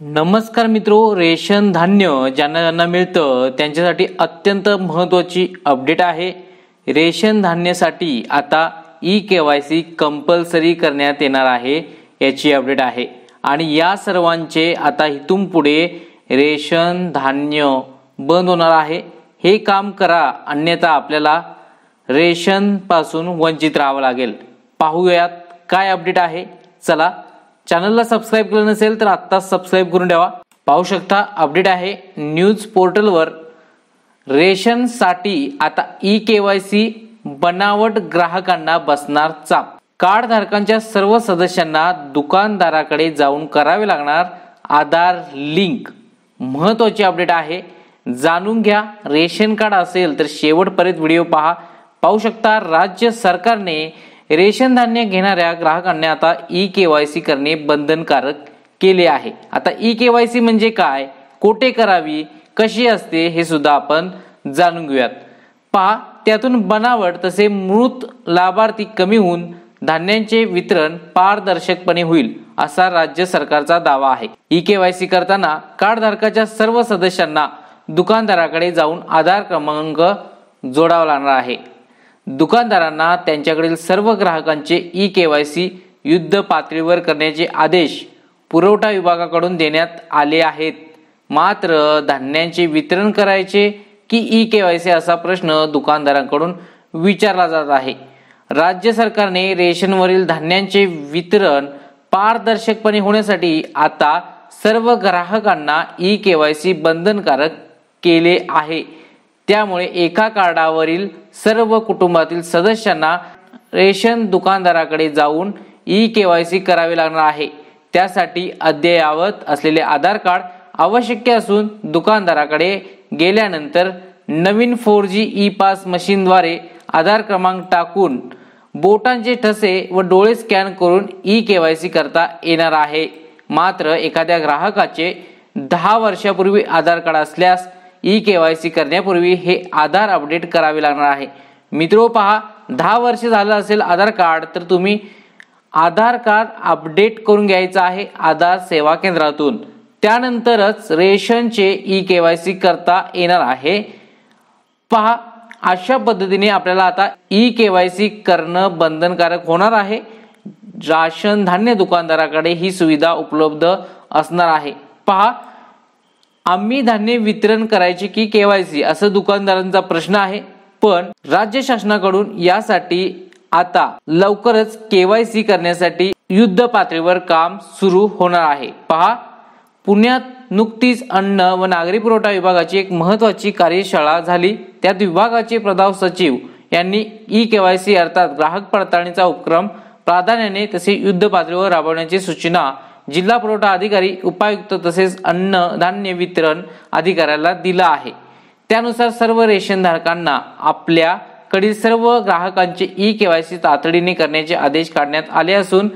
नमस्कार मित्रो रेशन धान्य ज्यांना ज्यांना मिळतं त्यांच्यासाठी अत्यंत महत्त्वाची अपडेट आहे. रेशन धान्यासाठी आता E K Y C compulsory करण्यात येणार आहे याची अपडेट आहे. आणि या सर्वांचे आता इथून पुढे रेशन धान्य बंद होणार आहे. हे काम करा अन्यथा आपल्याला रेशनपासून वंचित राहावं लागेल. पाहूयात काय अपडेट आहे. चला चॅनलला सबस्क्राईब केलं नसेल तर आत्ताच सबस्क्राईब करून ठेवा. पाहू शकता अपडेट आहे न्यूज पोर्टलवर. रेशनसाठी आता ई के वाय सी बनावट ग्राहकांना बसणार चाप. कार्ड धारकांच्या सर्व सदस्यांना दुकानदाराकडे जाऊन करावे लागणार आधार लिंक. महत्वाची अपडेट आहे. जाणून घ्या रेशन कार्ड असेल तर शेवटपर्यंत व्हिडिओ पहा. पाहू शकता राज्य सरकारने रेशन धान्य घेणाऱ्या ग्राहकांनी आता ई के वाय सी करणे बंधनकारक केले आहे. आता ई के वाय सी म्हणजे काय? कोठे करावी? कशी असते? हे सुद्धा आपण जाणून घेऊयात. पहा त्यातून बनावट तसे मृत लाभार्थी कमी होऊन धान्यांचे वितरण पारदर्शकपणे होईल असा राज्य सरकारचा दावा आहे. ई के वाय सी करताना कार्डधारकाच्या सर्व सदस्यांना दुकानदाराकडे जाऊन आधार क्रमांक जोडावा लागणार आहे. दुकानदारांना त्यांच्याकडील सर्व ग्राहकांचे ई के वाय सी युद्ध पातळीवर करण्याचे आदेश पुरवठा विभागाकडून देण्यात आले आहेत. मात्र धान्यांचे वितरण करायचे की ई के वाय सी असा प्रश्न दुकानदारांकडून विचारला जात आहे. राज्य सरकारने रेशनवरील धान्यांचे वितरण पारदर्शकपणे होण्यासाठी आता सर्व ग्राहकांना ई के वाय सी बंधनकारक केले आहे. त्यामुळे एका कार्डावरील सर्व कुटुंबातील सदस्यांना रेशन दुकानदाराकडे जाऊन ई के वाय सी करावे लागणार आहे. त्यासाठी अद्ययावत असलेले आधार कार्ड आवश्यक असून दुकानदाराकडे गेल्यानंतर नवीन फोर जी ई पास मशीनद्वारे आधार क्रमांक टाकून बोटांचे ठसे व डोळे स्कॅन करून ई के वाय सी करता येणार आहे. मात्र एखाद्या ग्राहकाचे दहा वर्षापूर्वी आधार कार्ड असल्यास ई के वाय सी करण्यापूर्वी हे आधार अपडेट करावे लागणार आहे. मित्रो पहा दहा वर्ष झालं असेल आधार कार्ड तर तुम्ही आधार कार्ड अपडेट करून घ्यायचं आहे आधार सेवा केंद्रातून. त्यानंतरच रेशनचे ई के वाय सी करता येणार आहे. पहा अशा पद्धतीने आपल्याला आता ई के वाय सी करणं बंधनकारक होणार आहे. राशन धान्य दुकानदाराकडे ही सुविधा उपलब्ध असणार आहे. पहा आम्ही धान्य वितरण करायचे की केवायसी असं दुकानदारांचा प्रश्न आहे. पण राज्य शासनाकडून यासाठी आता लवकरच केवायसी करण्यासाठी युद्ध पातळीवर काम सुरू होणार आहे. पहा पुण्यात नुकतीच अन्न व नागरी पुरवठा विभागाची एक महत्वाची कार्यशाळा झाली. त्यात विभागाचे प्रधान सचिव यांनी ई केवायसी अर्थात ग्राहक पडताळणीचा उपक्रम प्राधान्याने तसे युद्ध पातळीवर राबवण्याची सूचना जिल्हा पुरवठा अधिकारी उपायुक्त तसेच अन्न धान्य वितरण अधिकाऱ्याला दिला आहे. त्यानुसार सर्व रेशन धारकांना आपल्याकडील सर्व ग्राहकांचे ई केवायसी तातडीने करण्याचे आदेश काढण्यात आले असून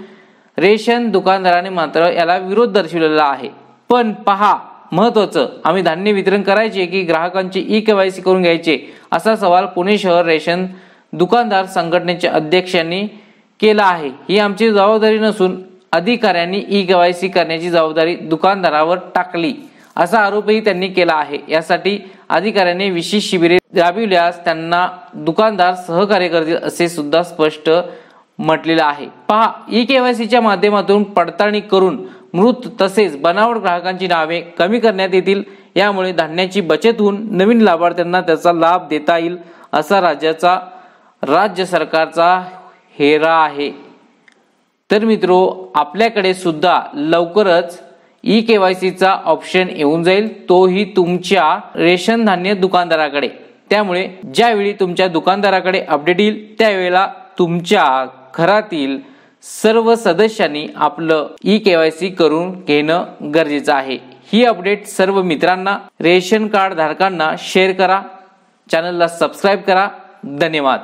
रेशन दुकानदाराने मात्र याला विरोध दर्शविलेला आहे. पण पहा महत्वाचं आम्ही धान्य वितरण करायचे की ग्राहकांचे ई केवायसी करून घ्यायचे असा सवाल पुणे शहर रेशन दुकानदार संघटनेच्या अध्यक्षांनी केला आहे. ही आमची जबाबदारी नसून अधिकाऱ्यांनी ई केवायसी करण्याची जबाबदारी दुकानदारावर टाकली. असा आरोपही त्यांनी केला आहे. यासाठी अधिकाऱ्यांनी विशेष शिबिरे राबविल्यास त्यांना दुकानदार सहकार्य करतील असे सुद्धा स्पष्ट म्हटलेलं आहे. पहा ई केवायसीच्या माध्यमातून पडताळणी करून मृत तसेच बनावट ग्राहकांची नावे कमी करण्यात येतील. यामुळे धान्याची बचत होऊन नवीन लाभार्थ्यांना त्याचा लाभ देता येईल असा राज्याचा राज्य सरकारचा हेरा आहे. तर मित्रो आपल्याकडे सुद्धा लवकरच ई के वाय सीचा ऑप्शन येऊन जाईल. तोही तुमच्या रेशन धान्य दुकानदाराकडे. त्यामुळे ज्यावेळी तुमच्या दुकानदाराकडे अपडेट येईल त्यावेळेला तुमच्या घरातील सर्व सदस्यांनी आपलं ई के वाय सी करून घेणं गरजेचं आहे. ही अपडेट सर्व मित्रांना रेशन कार्ड धारकांना शेअर करा. चॅनलला सबस्क्राईब करा. धन्यवाद.